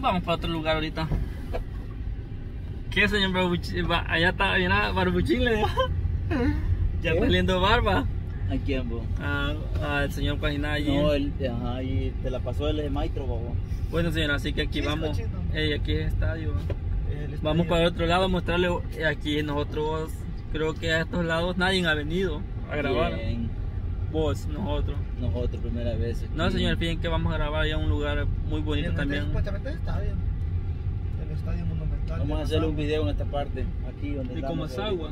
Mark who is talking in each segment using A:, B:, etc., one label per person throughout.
A: Vamos para otro lugar ahorita. ¿Qué señor Barbuchín? Allá está, mira, Barbuchín le Ya
B: ¿Qué?
A: saliendo barba.
B: ¿A quién, vos?
A: Ah, al señor Pagina allí.
B: No, él, ajá, y te la pasó el maestro, bobo.
A: Bueno señor, así que aquí vamos.
C: está chido.
A: Ey, aquí es estadio. Vamos para el otro lado a mostrarle. eh, Aquí nosotros, creo que a estos lados nadie ha venido a grabar.
B: Bien.
A: Vos, nosotros.
B: Nosotros, primera vez. aquí.
A: No señor, fíjense que vamos a grabar ya un lugar muy bonito también.
C: Supuestamente el estadio. El estadio monumental.
B: Vamos a hacer un video en esta parte, aquí donde
A: Y
B: estamos
A: como
B: ahorita.
A: agua.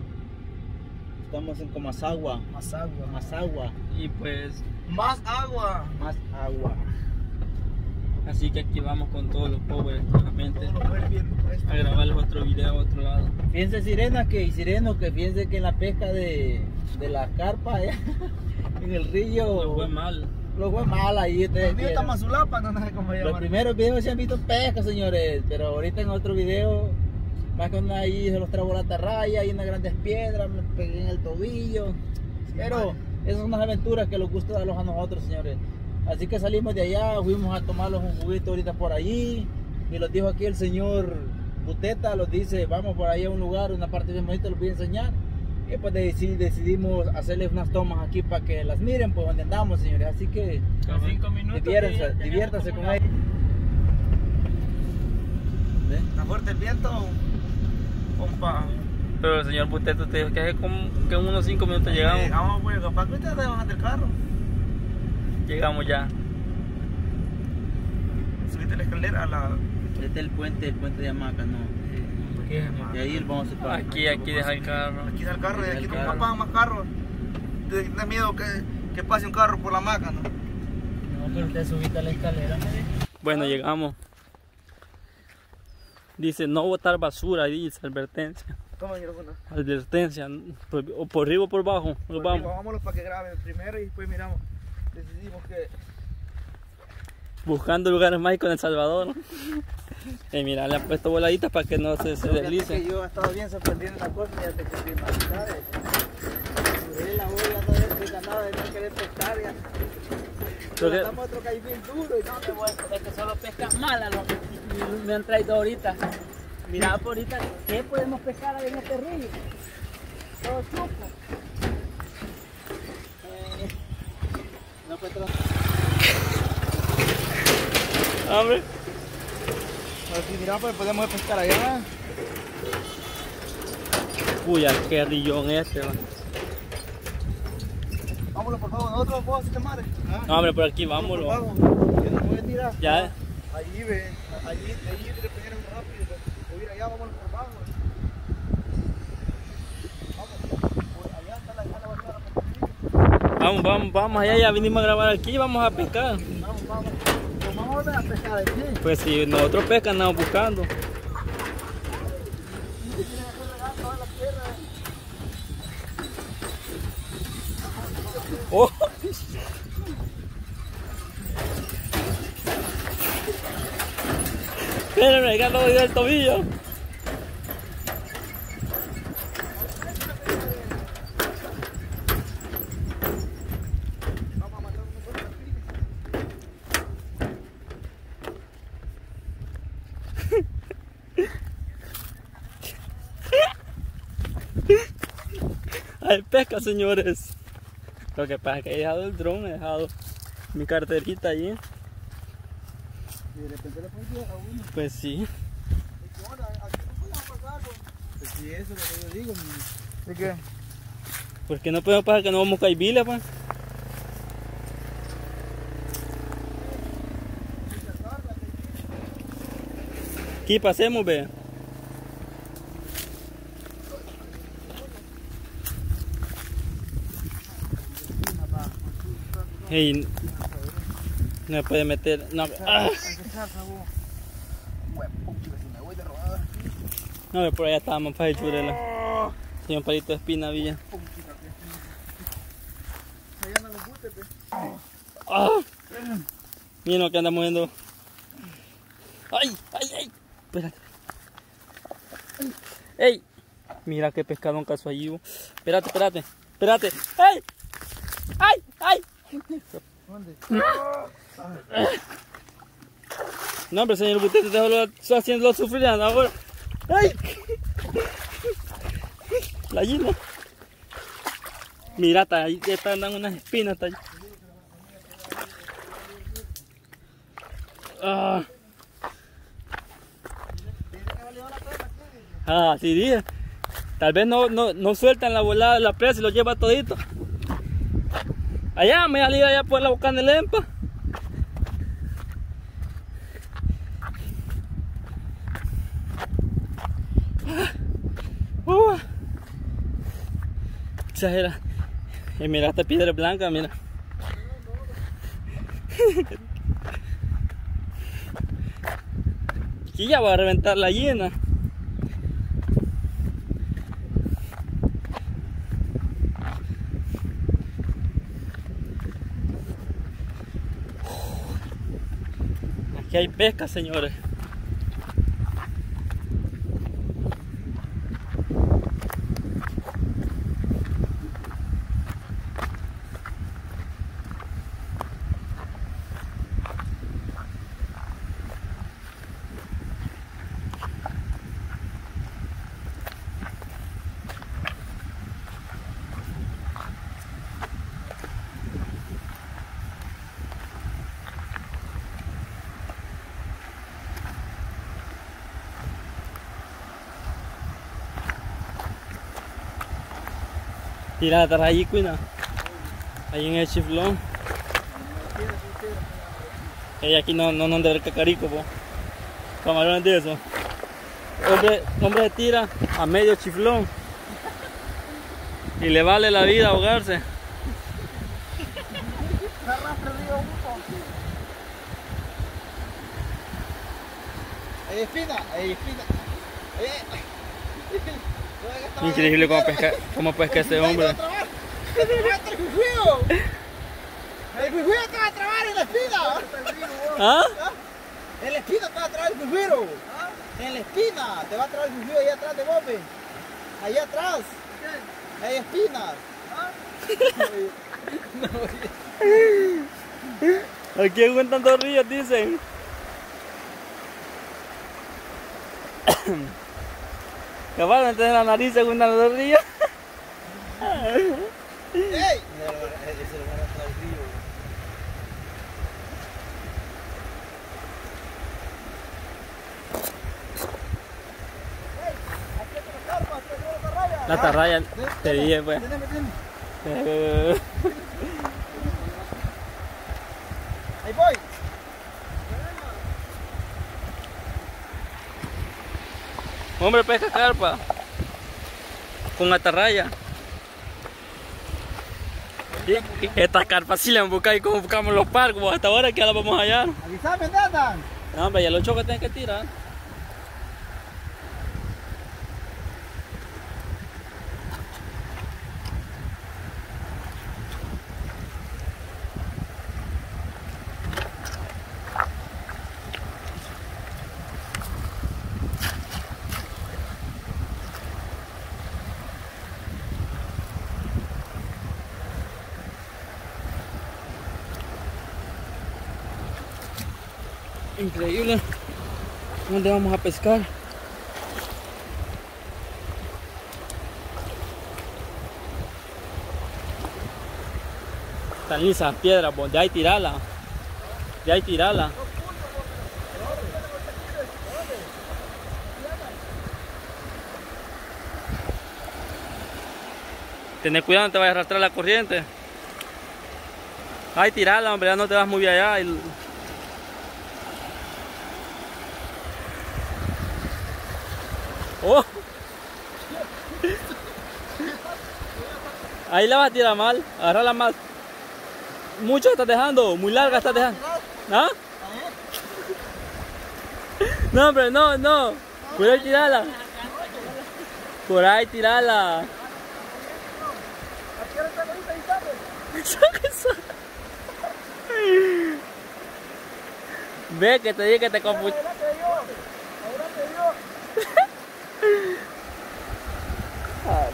B: Estamos en Comasagua.
C: Más agua.
B: Más agua.
A: Y pues,
C: Más agua.
B: Más agua.
A: así que aquí vamos con todos los pobres nuevamente a grabarles otro video a otro lado.
B: Fíjense sirena que y sireno que fíjense que en la pesca de, de la carpa allá, en el río.
A: No fue mal.
B: lo fue mal ahí ustedes
C: El mío está
B: vieron.
C: Mazulapa, no sé cómo se
B: los primeros videos se han visto pesca señores pero ahorita en otro video más cuando ahí se los trabó la tarraya hay unas grandes piedras me pegué en el tobillo. Pero esas son unas aventuras que les gusta darlos a nosotros señores. Así que salimos de allá fuimos a tomarlos un juguito ahorita por allí y los dijo aquí el señor Buteta los dice vamos por ahí a un lugar una parte bien bonita los voy a enseñar y pues deci- decidimos hacerles unas tomas aquí para que las miren pues donde andamos señores así que
A: En cinco minutos.
B: diviértanse, diviértanse con ellos ¿Ve?
C: Está fuerte el viento.
A: Compa. Pero el señor Buteto te dijo que, hace como- que en unos 5 minutos llegamos.
C: Llegamos, pues, capaz que ustedes bajan del carro.
A: Llegamos ya.
C: Subiste la escalera a la.
B: Este es el puente, el puente de Hamaca, no. Y ahí vamos a parar.
A: Aquí, aquí deja el carro.
C: Aquí está el carro y
B: Aquí
C: aquí no
B: carro.
C: pasan más carros. Tienes miedo que, que pase un carro por la maca, ¿no?
B: No, pero usted subiste a la escalera, mire.
A: Bueno, llegamos. Dice no botar basura, ahí dice advertencia.
C: Toma.
A: Advertencia, por, o por arriba o por abajo. Nos
C: Pues,
A: vamos.
C: Vámonos para que graben primero y después miramos. Decidimos que.
A: Buscando lugares mágicos en El Salvador. Y mira, le han puesto voladitas para que no se, se deslice.
B: que yo he estado bien sorprendido en la cosa ya te confirmo, ¿sabes? Duré la no de que ganaba de no querer pescar ya.
A: Creo que-
B: Estamos otro bien duro y no,
A: que bueno, es que solo pesca mala lo me, me han traído ahorita. Mira por ahorita, ¿qué podemos pescar ahí en este río? Todo chupo.
B: Eh, no tras-
A: Hombre.
C: Aquí miramos, pues podemos pescar allá.
A: Puya, qué rillón este, va.
C: Vámonos, por favor. Nosotros vamos a madre.
A: No, hombre, por aquí vámonos.
C: Por favor. Yo no voy a tirar.
A: Ya,
C: Allí, ve. Allí, allí te pegaron rápido. O ir allá, vámonos por abajo. Por
A: vamos, vamos, vamos allá, ya vinimos a grabar aquí, vamos a pescar.
C: Vamos, vamos. Pues vamos a volver a pescar aquí.
A: Pues si nosotros pescan, andamos buscando. Oh. Espérenme, que ando jodido el tobillo.
C: Vamos a matar unos buenos pines.
A: Pesca, señores. Lo que pasa es que he dejado el dron, he dejado mi carterita allí.
C: Y de repente le pones a uno.
A: Pues sí.
C: ¿Qué onda? Aquí no podemos pasar, pues.
B: Sí, eso es lo que yo digo.
A: ¿Por qué no podemos pasar que no vamos a caibila, pues? Aquí pasemos, ve. Ey, no me puede meter. No, ah, no, por allá estábamos para el churela. Señor Palito de Espina Villa. Ah, mira lo que anda moviendo. ¡Ay! ¡Ay! ¡Ay! Espérate. ¡Ey! Mira qué pescado un caso allí. Espérate, espérate. Espérate. ¡Ey! ¡Ay! ¡Ay!
C: ¿Dónde?
A: No, hombre, señor Butete, te lo está haciendo sufrir ahora. ¡Ay! La gallina. Mira, está ahí están dando unas espinas. Está ahí. Ah. Ah, sí, dije. Tal vez no, no, no sueltan la volada la presa y lo lleva todito. Allá, me salí allá por la boca de Lempa. Uh. Exagera. Y mira esta piedra blanca, mira. Aquí ya va a reventar la llena. Aquí hay pesca, señores. Tira atrás allí, cuida. Ahí en el chiflón. Y aquí no, no, no el cacarico, po. Camarones de eso. Hombre, hombre tira a medio chiflón. Y le vale la vida ahogarse.
B: Ahí espina, ahí espina.
A: Increíble cómo pesca, cómo pesca este hombre.
B: ¡El jujuyo te va a trabar en la espina!
A: ¿Ah?
B: En la espina te va a trabar el jujuyo. En la espina te va a trabar el jujuyo allá atrás de Bobe. Allá atrás. Hay espinas.
A: Aquí aguantan dos ríos, dicen. Capaz de tener la nariz según los dos ríos.
B: ¡Ey!
A: La tarraya, te dije pues.
B: Teneme, teneme.
A: Eh,
B: Ahí voy.
A: Hombre, pesca carpa. Con atarraya. Y, estas carpas sí le han buscado y como buscamos los parcos hasta ahora que ya las vamos a hallar.
B: Nathan.
A: No, hombre, ya los chocos tienen que tirar. Increíble. ¿Dónde vamos a pescar? Están lisas piedras, de ahí tirala. De ahí tirala. Tener cuidado, no te vayas a arrastrar la corriente. Ahí tirala, hombre, ya no te vas muy allá. Oh. Ahí la vas a tirar mal, agarrarla mal. Mucho estás dejando, muy larga estás dejando. ¿Ah? No, hombre, no, no. Por ahí tirarla. Por ahí tirarla. Ve que te dije que te confundí.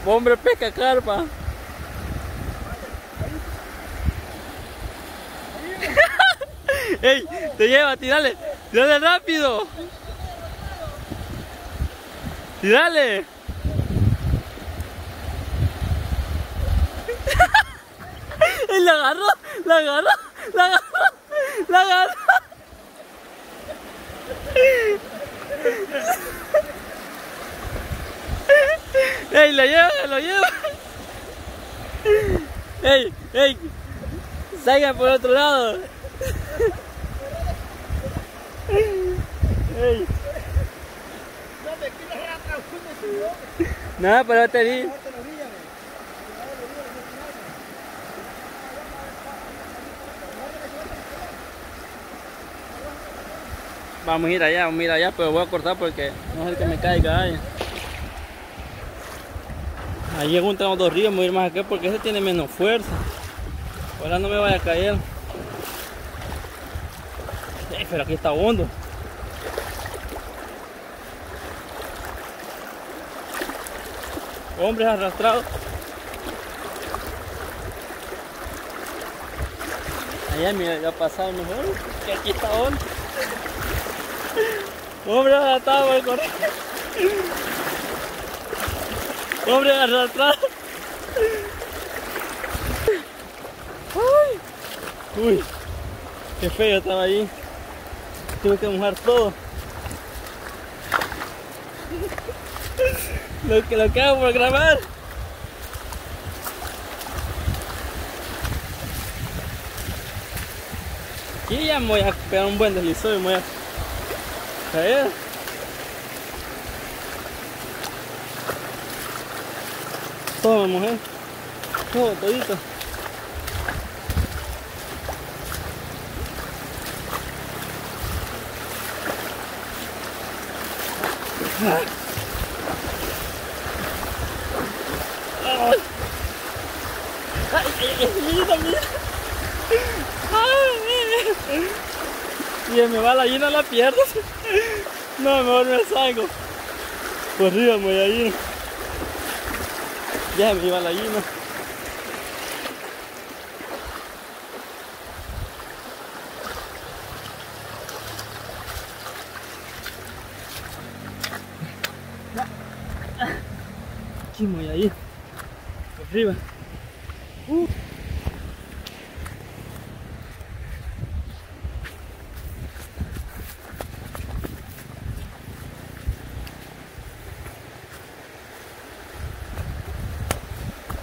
A: Hombre, pesca carpa. Ey, te lleva, tirale, Dale rápido. Y la agarró, la agarró, la agarró, la agarró. ¡Ey, lo lleva, lo lleva! ¡Ey, ey! ¡Salgan por otro lado! ¡Ey! Nada, pero te vi. Vamos a ir allá, vamos a ir allá, pero voy a cortar porque no es el que me caiga ahí. Ahí juntan dos ríos, voy a ir más acá porque ese tiene menos fuerza. Ahora no me vaya a caer. Eh, pero aquí está hondo. Hombres arrastrados. Allá mira, ya pasado mejor. Que aquí está hondo. Hombres arrastrados por el correr. Hombre arrastrado. Uy, uy, qué feo estaba ahí. Tuve que mojar todo. Lo que lo que hago por grabar. Y ya me voy a pegar un buen deslizón y me voy a caer. Todo, mujer. Todo, todito. Ay. Ay, mira, mira. Ay. Y me va la llena la pierna. No, mejor me salgo. Por arriba me voy a ir. Ya me iba la gallina. Aquí me voy a ir. Por arriba. Uh.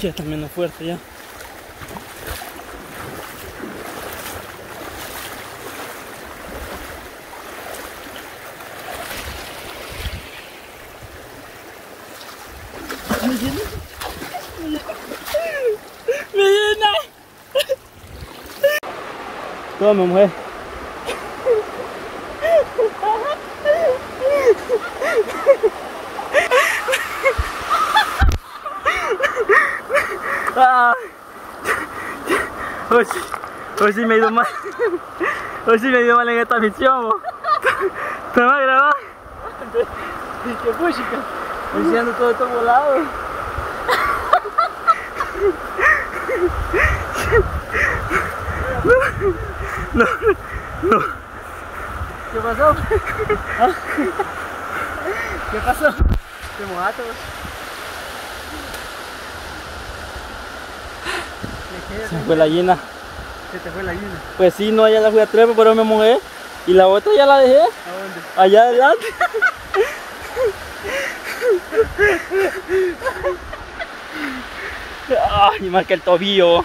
A: Ya está menos fuerte ya. ¿Me llena? ¡Me llena! Toma, mujer. Ah. Hoy, hoy sí me he ido mal. Hoy sí me he ido mal en esta misión. bo. ¿Te vas a grabar? ¿Qué fue, chica? Todo esto volado. No, no. ¿Qué pasó? ¿Ah? ¿Qué pasó? ¿Te mojaste? bo? Se fue la llena.
C: Se te fue la gallina.
A: Pues sí, no, allá la fui a trepa, pero me mojé. Y la otra ya la dejé
C: ¿A dónde?
A: allá adelante. Ay, más que el tobillo.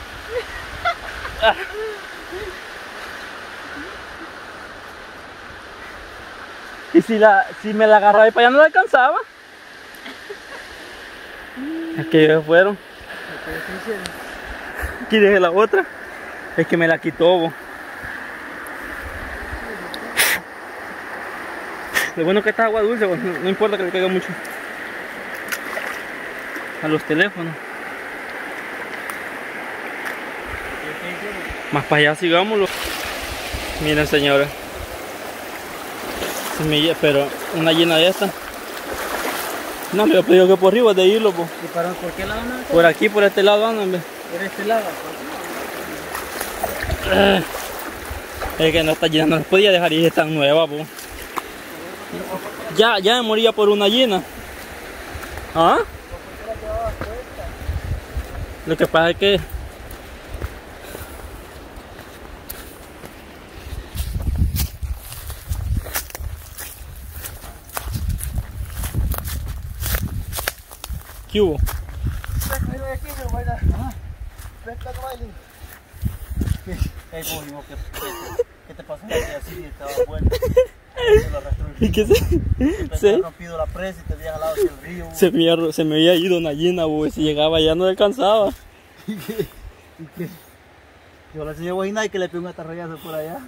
A: Y si, la, si me la agarraba y para allá no la alcanzaba. Es que ellos fueron. Aquí dejé la otra. Es que me la quitó. bo. Lo bueno que está agua dulce, bo, no, importa que le caiga mucho. A los teléfonos. Más para allá sigámoslo. Miren señores. Pero una llena de esta. No, me lo pedido que por arriba de irlo, po.
B: ¿Y para por qué lado no?
A: por aquí, por este lado andan.
B: Por este lado.
A: Es que no está llena, no las podía dejar y están nuevas, po. Ya, ya me moría por una gallina. ¿Ah? Lo que pasa es que ¿Qué hubo?
B: Y vos, ¿qué, qué, qué te pasó? Así, estaba bueno.
A: ¿Y qué se, se,
B: rompido la presa y te había jalado hacia el río.
A: se, me, había- se me había ido una gallina, güey. Si llegaba ya no alcanzaba.
B: Yo la señora Guajina y que le pegó un atarrayazo por allá.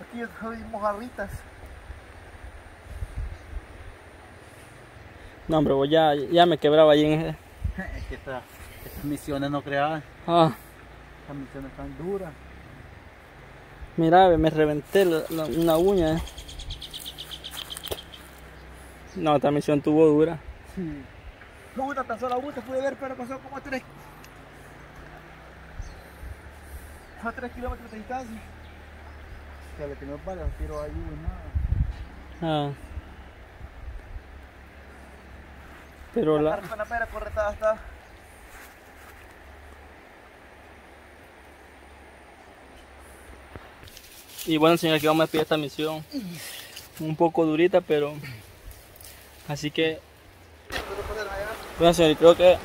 B: Aquí hay mojarritas.
A: No, hombre, ya, ya me quebraba ahí en ese.
B: Es que esta- estas misiones no creaban.
A: Ah,
B: Estas misiones tan duras.
A: mira, me reventé la- la- una uña. eh. No, esta misión tuvo dura.
B: Sí. Una tan sola una pude ver, pero pasó como a tres. A tres kilómetros de distancia. Que le tengo varios tiros ahí nada.
A: Ah. Pero
B: La corretada está.
A: Y bueno, señora, aquí vamos a despedir esta misión. Un poco durita, pero... Así que... Bueno, señor, creo que...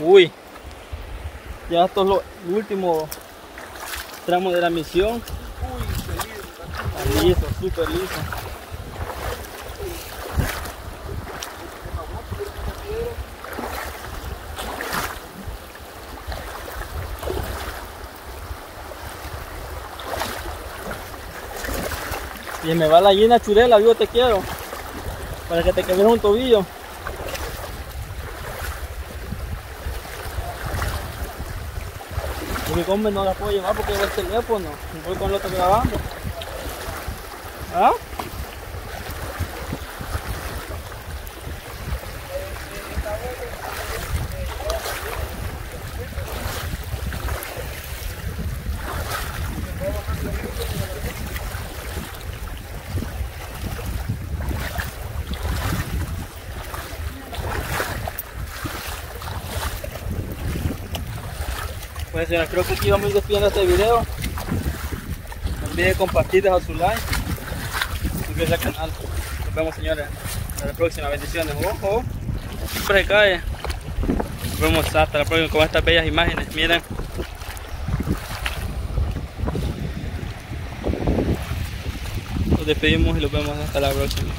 A: Uy. Ya esto es lo último tramo de la misión. Está listo, súper listo. Y me va la llena churela, yo te quiero. Para que te quemes un tobillo. Y mi compa no la puedo llevar porque llevo el teléfono. Voy con el otro grabando. ¿Ah? Señores, creo que aquí vamos a ir despidiendo este video. No olviden compartir, dejar su like, suscribirse al canal. Nos vemos señores hasta la próxima. Bendiciones. Ojo, siempre cae. Nos vemos hasta la próxima con estas bellas imágenes. Miren. Nos despedimos y nos vemos hasta la próxima.